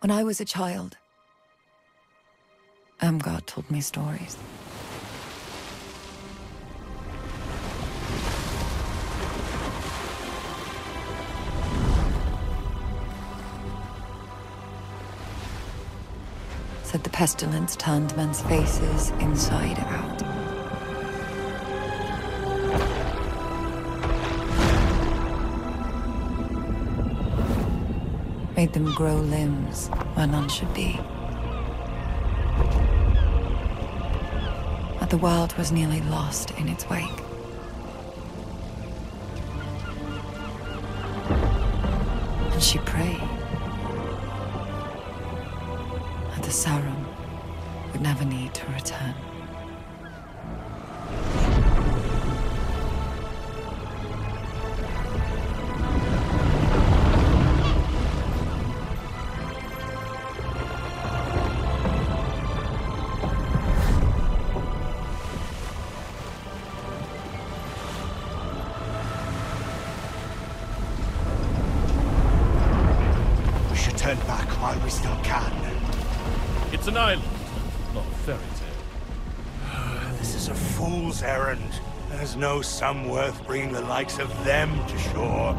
When I was a child, um, Amgard told me stories. Said the pestilence turned men's faces inside out. Made them grow limbs where none should be. But the world was nearly lost in its wake. And she prayed that the Cerim would never need to return. Turn back while we still can. It's an island, not a fairy tale. This is a fool's errand. There's no sum worth bringing the likes of them to shore.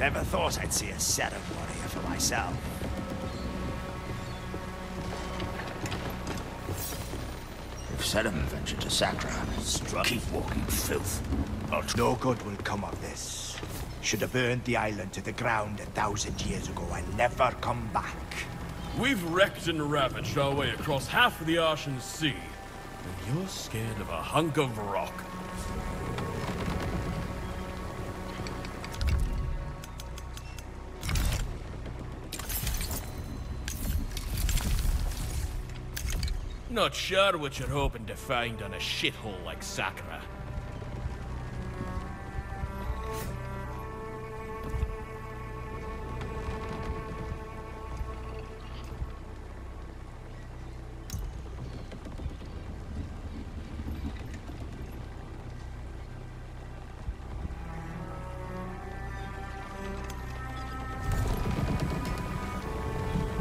Never thought I'd see a Saturn warrior for myself. If Sedum ventured to Sacra, struck. Keep walking, filth. But no good will come of this. Should have burned the island to the ground a thousand years ago and never come back. We've wrecked and ravaged our way across half of the Arshan Sea. And you're scared of a hunk of rock. Not sure what you're hoping to find on a shithole like Sacra.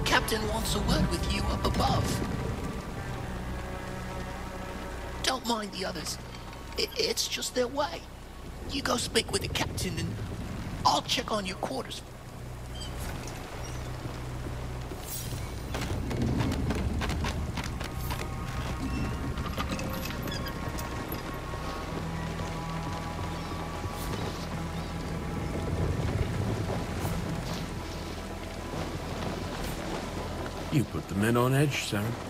Captain wants a word with you up above. Don't mind the others. I- it's just their way. You go speak with the captain and I'll check on your quarters. You put the men on edge, Sarah.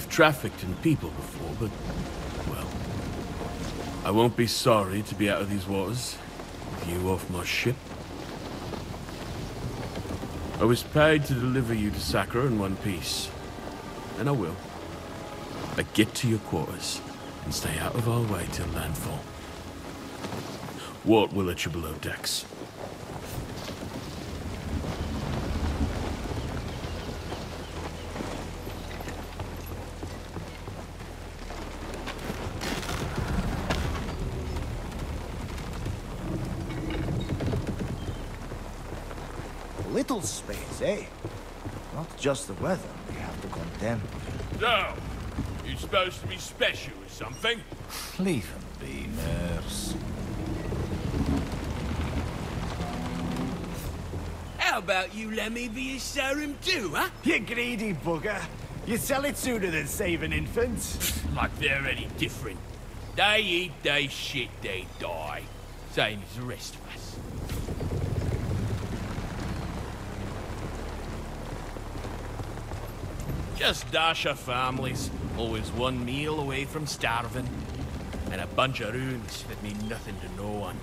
We've trafficked in people before, but, well, I won't be sorry to be out of these waters with you off my ship. I was paid to deliver you to Sacra in one piece, and I will. But get to your quarters and stay out of our way till landfall. What will let you below decks. Little space, eh? Not just the weather we have to contend with. So, you supposed to be special or something? Leave him be, nurse. How about you let me be a Cerim too, huh? You greedy bugger. You sell it sooner than save an infant. Like they're any different. They eat, they shit, they die. Same as the rest of us. Just Dasha families, always one meal away from starving. And a bunch of runes that mean nothing to no one.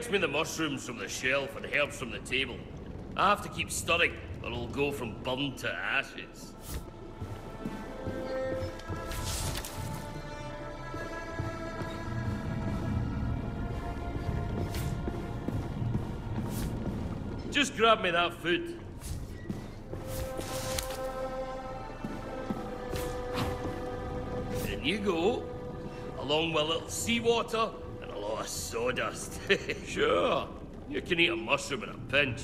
Fetch me the mushrooms from the shelf and herbs from the table. I have to keep stirring, or it'll go from burned to ashes. Just grab me that food. In you go, along with a little seawater of sawdust. sure, you can eat a mushroom in a pinch.